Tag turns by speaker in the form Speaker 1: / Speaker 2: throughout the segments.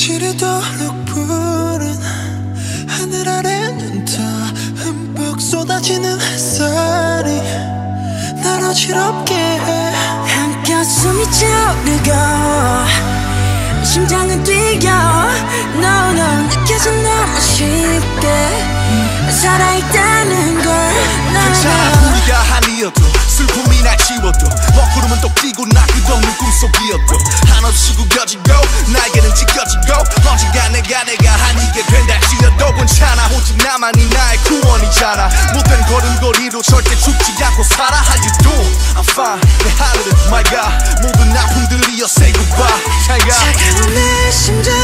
Speaker 1: 지르도록 푸른 하늘 아래는 더 흠뻑 쏟아지는 햇살이 날 어지럽게 해.
Speaker 2: 한껏 숨이 차오르고 심장은 뛰어. No no 느껴져 너무 쉽게 살아있다는 걸
Speaker 3: 괜찮아
Speaker 2: 나는
Speaker 3: 우리가 한이어도 슬픔이 날 지워도 먹구름은 또 끼고 나 끝없는 꿈속이어도 한없이 구겨지고 나에게는 지켜지고 언젠가 내가 내가 한 이게 된다 지어도 괜찮아. 오직 나만이 나의 구원이잖아. 못된 걸음걸이로 절대 죽지 않고 살아 How you doing? I'm fine. 내 하늘은 my God 모든 아픔들이여 say goodbye.
Speaker 1: 차가운 내 심장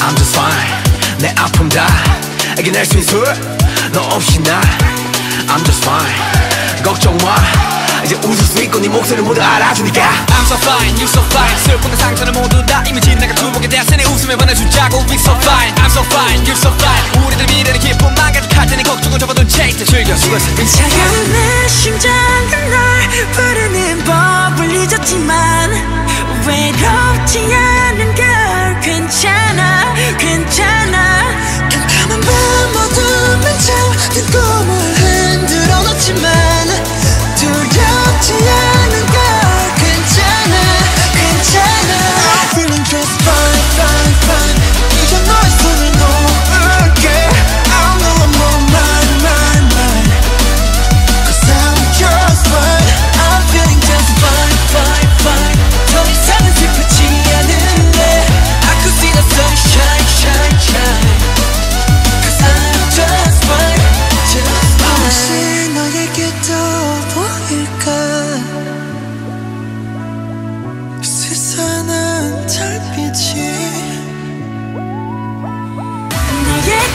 Speaker 1: I'm just fine.
Speaker 4: 내 아픔 다. 이겨낼 수 있어 너 없이 나. I'm just fine. 걱정 마. 이제 웃을 수 있고 네 목소리 모두 알아주니까.
Speaker 5: I'm so fine, you so fine. 슬픔과 상처는 모두 다 이미 지나가 두목에 대해서 내 웃음에 보내주자고. We so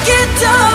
Speaker 2: get down.